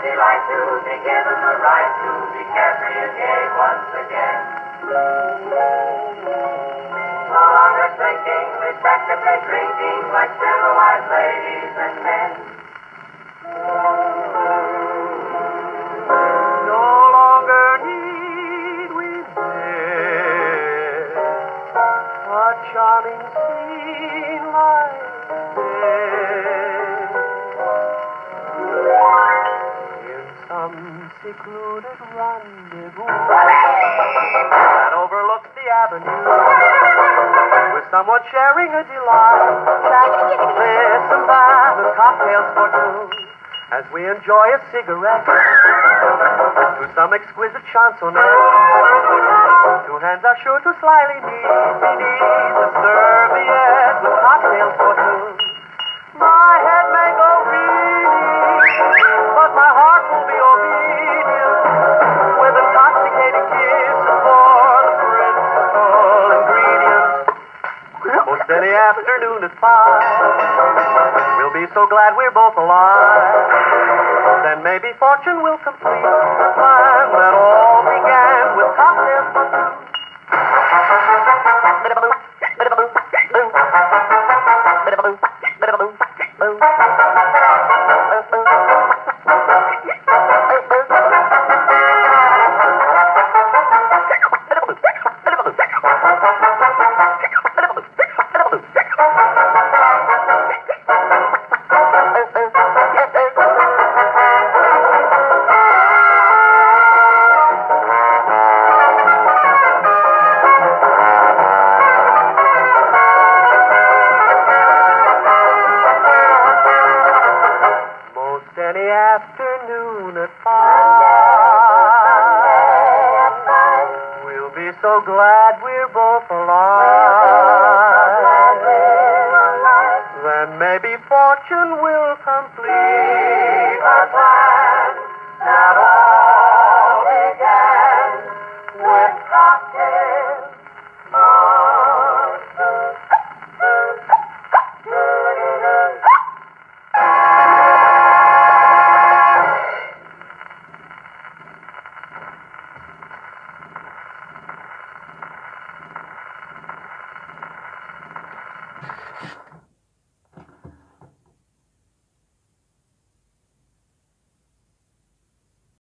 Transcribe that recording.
what delight to be given the right to be carefree and gay once again. No longer thinking, respectively drinking like civilized ladies and men. Some secluded rendezvous that overlooks the avenue, with somewhat sharing a delight, chat, and that, and cocktails for two, as we enjoy a cigarette to some exquisite chansonette. Two hands are sure to slyly meet beneath the serviette with cocktails for two. Any afternoon at five, we'll be so glad we're both alive. Then maybe fortune will complete the plan that all began with cocktails for two. Most Any afternoon at five. We'll be so glad we're both alive. Then maybe fortune will complete.